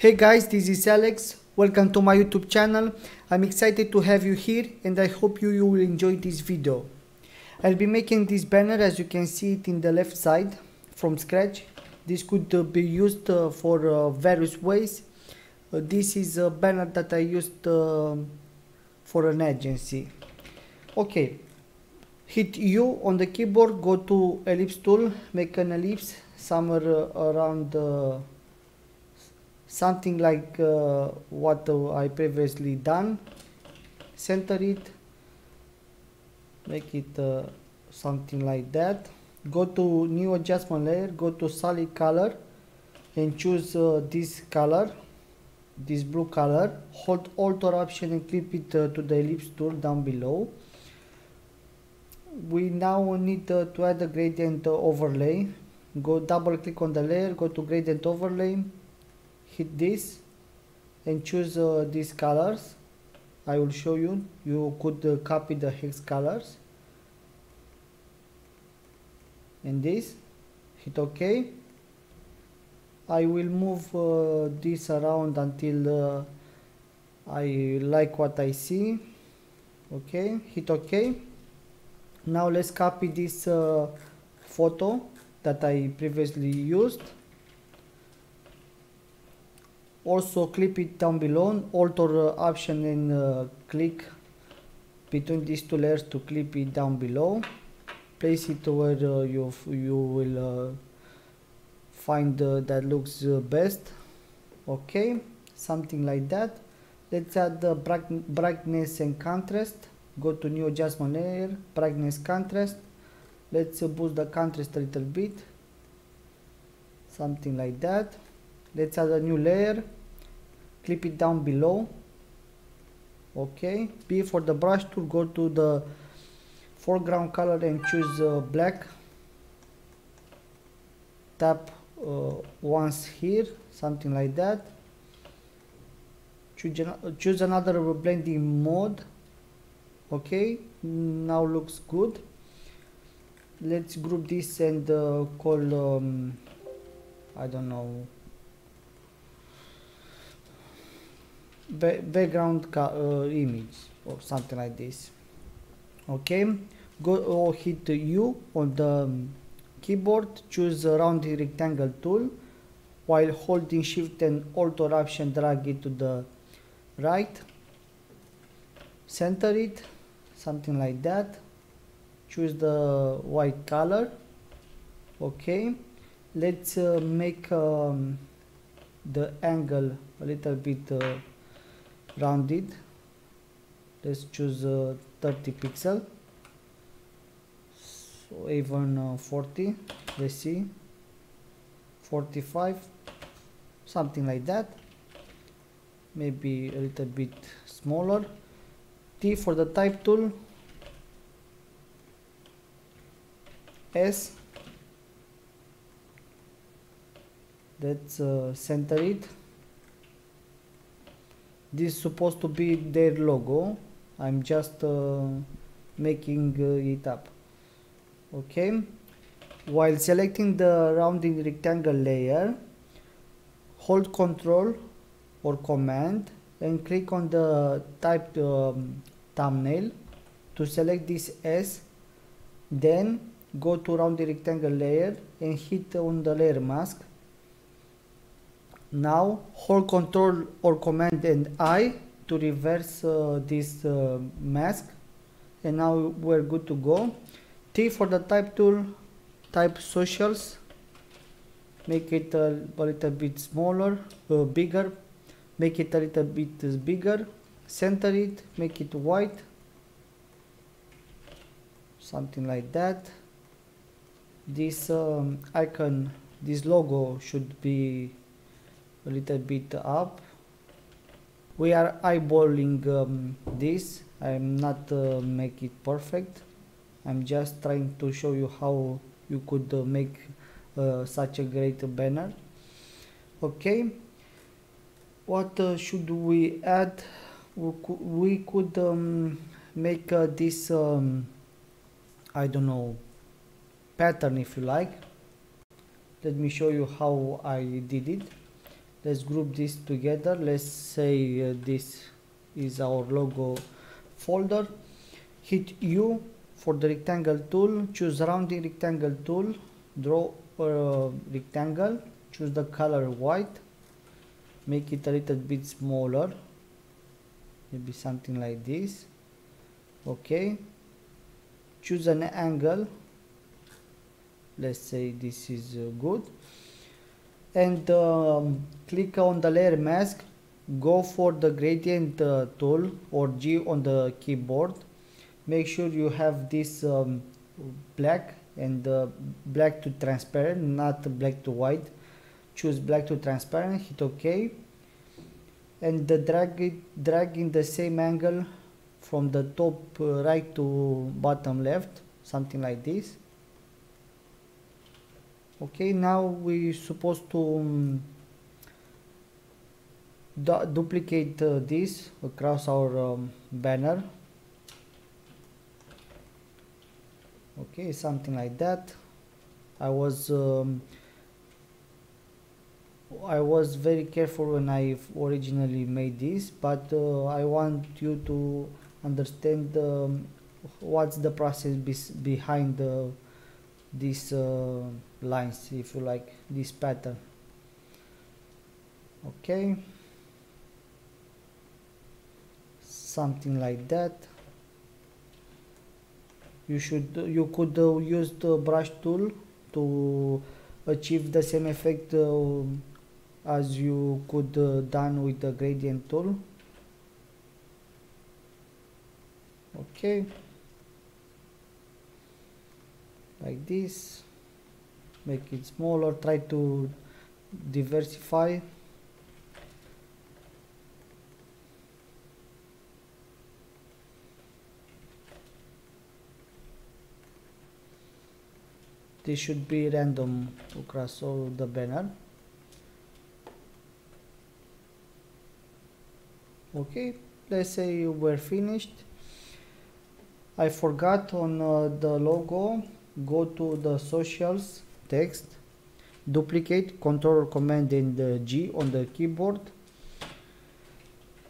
Hey guys, this is Alex. Welcome to my YouTube channel. I'm excited to have you here and I hope you, you will enjoy this video. I'll be making this banner as you can see it in the left side from scratch. This could uh, be used uh, for uh, various ways. Uh, this is a banner that I used uh, for an agency. Okay, hit U on the keyboard, go to ellipse tool, make an ellipse somewhere uh, around uh, something like uh, what I previously done center it make it uh, something like that. Go to new adjustment layer go to solid color and choose uh, this color this blue color. Hold alt or option and clip it uh, to the ellipse tool down below. We now need uh, to add a gradient overlay. Go double click on the layer go to gradient overlay hit this and choose uh, these colors. I will show you. You could uh, copy the hex colors. And this hit ok. I will move uh, this around until uh, I like what I see. Okay hit ok. Now let's copy this uh, photo that I previously used also clip it down below. Alter option and uh, click between these two layers to clip it down below. Place it where uh, you you will uh, find that looks best. Okay something like that. Let's add the bright brightness and contrast. Go to new adjustment layer brightness contrast. Let's boost the contrast a little bit. Something like that let's add a new layer. Clip it down below. Okay B for the brush tool go to the foreground color and choose uh, black. Tap uh, once here something like that. Choose, an choose another blending mode. Okay now looks good. Let's group this and uh, call um, I don't know background uh, image or something like this. Okay? Go or hit U on the um, keyboard choose the round rectangle tool while holding shift and alt or option drag it to the right. Center it something like that. Choose the white color. Okay? Let's uh, make um, the angle a little bit uh, rounded. Let's choose uh, 30 pixel. So even uh, 40 let's see. 45 something like that. Maybe a little bit smaller. T for the type tool. S. Let's uh, center it this is supposed to be their logo. I'm just uh, making uh, it up. Okay? While selecting the rounding rectangle layer hold control or command and click on the typed um, thumbnail to select this S then go to rounding rectangle layer and hit on the layer mask now hold control or command and I to reverse uh, this uh, mask. And now we're good to go. T for the type tool, type socials, make it a, a little bit smaller, uh, bigger, make it a little bit bigger, center it, make it white, something like that. This um, icon, this logo should be a little bit up. We are eyeballing um, this. I'm not uh, make it perfect. I'm just trying to show you how you could uh, make uh, such a great banner. Okay what uh, should we add? We could, we could um, make uh, this um, I don't know pattern if you like. Let me show you how I did it let's group this together. Let's say uh, this is our logo folder. Hit U for the rectangle tool. Choose rounding rectangle tool. Draw a rectangle. Choose the color white. Make it a little bit smaller. Maybe something like this. Okay. Choose an angle. Let's say this is uh, good and um, click on the layer mask go for the gradient uh, tool or G on the keyboard. Make sure you have this um, black and uh, black to transparent not black to white. Choose black to transparent hit ok. And the drag it drag in the same angle from the top uh, right to bottom left something like this okay now we supposed to um, du duplicate uh, this across our um, banner. Okay something like that. I was um, I was very careful when I originally made this but uh, I want you to understand um, what's the process be behind the, these uh, lines if you like this pattern. Okay. Something like that. You should you could uh, use the brush tool to achieve the same effect uh, as you could uh, done with the gradient tool. Okay. Like this make it smaller try to diversify. This should be random across all the banner. Okay let's say we're finished. I forgot on uh, the logo. Go to the socials text duplicate control command and uh, G on the keyboard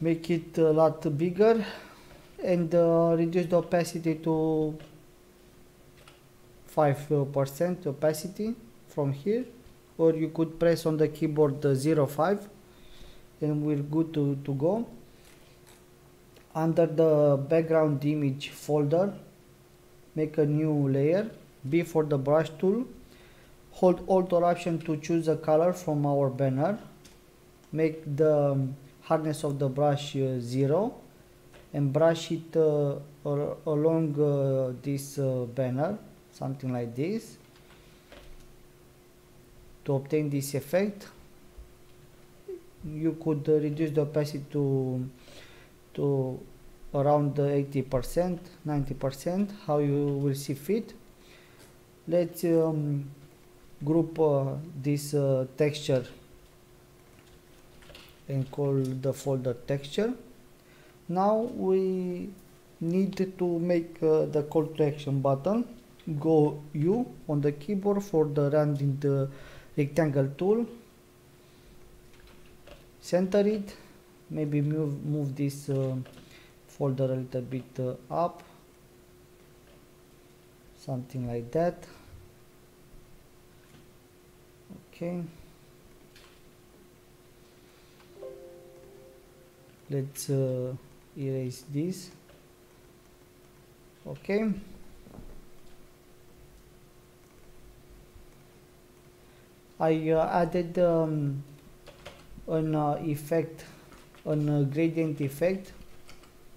make it a lot bigger and uh, reduce the opacity to 5% opacity from here or you could press on the keyboard the 05 and we're good to, to go. Under the background image folder make a new layer B for the brush tool hold alt or option to choose a color from our banner. Make the hardness of the brush uh, 0 and brush it uh, along uh, this uh, banner something like this to obtain this effect. You could uh, reduce the opacity to to around 80 percent 90 percent how you will see fit. Let's um, group uh, this uh, texture and call the folder texture. Now we need to make uh, the call to action button. Go U on the keyboard for the rounding the rectangle tool. Center it. Maybe move move this uh, folder a little bit uh, up. Something like that okay let's uh, erase this. Okay I uh, added um, an uh, effect, an uh, gradient effect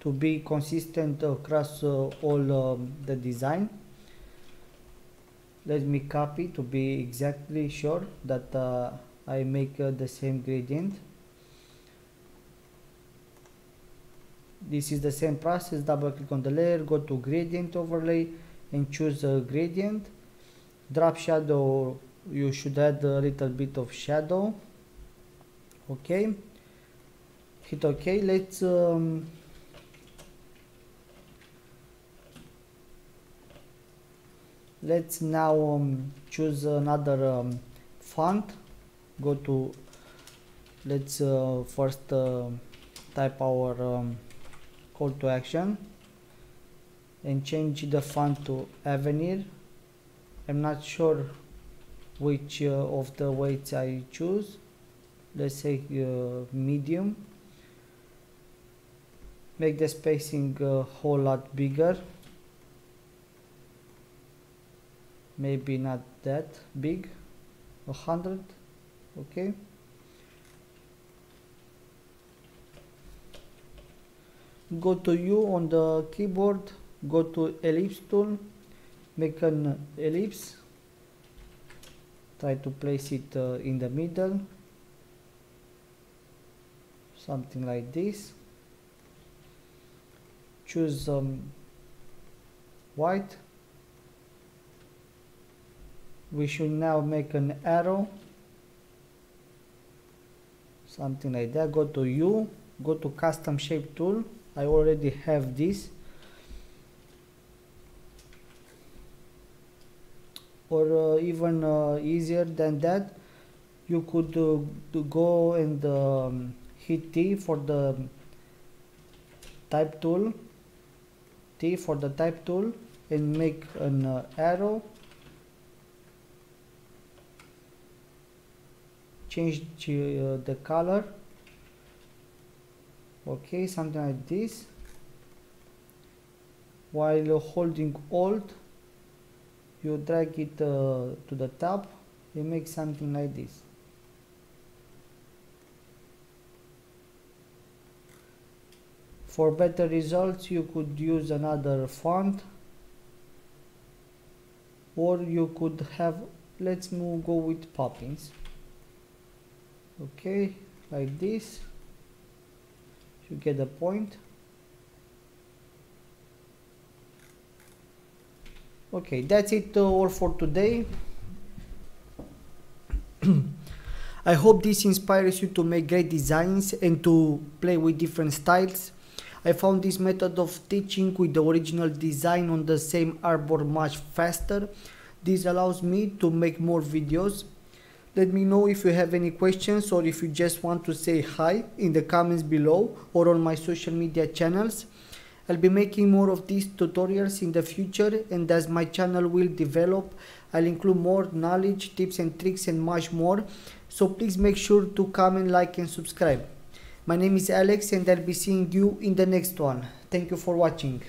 to be consistent across uh, all um, the design. Let me copy to be exactly sure that uh, I make uh, the same gradient. This is the same process, double click on the layer, go to gradient overlay and choose a gradient. Drop shadow you should add a little bit of shadow okay hit ok let's um, let's now um, choose another um, font. Go to let's uh, first uh, type our um, call to action and change the font to Avenir. I'm not sure which uh, of the weights I choose. Let's say uh, medium. Make the spacing a whole lot bigger maybe not that big a hundred okay? Go to U on the keyboard go to ellipse tool make an ellipse try to place it uh, in the middle something like this. Choose um, white we should now make an arrow something like that. Go to U go to custom shape tool. I already have this. Or uh, even uh, easier than that you could uh, go and um, hit T for the type tool. T for the type tool and make an uh, arrow change uh, the color. Okay something like this. While holding alt you drag it uh, to the top. You make something like this. For better results you could use another font. Or you could have let's move go with Poppins okay like this. You get the point. Okay that's it uh, all for today. I hope this inspires you to make great designs and to play with different styles. I found this method of teaching with the original design on the same artboard much faster. This allows me to make more videos let me know if you have any questions or if you just want to say hi in the comments below or on my social media channels. I'll be making more of these tutorials in the future and as my channel will develop, I'll include more knowledge, tips and tricks and much more. So please make sure to comment, like and subscribe. My name is Alex and I'll be seeing you in the next one. Thank you for watching.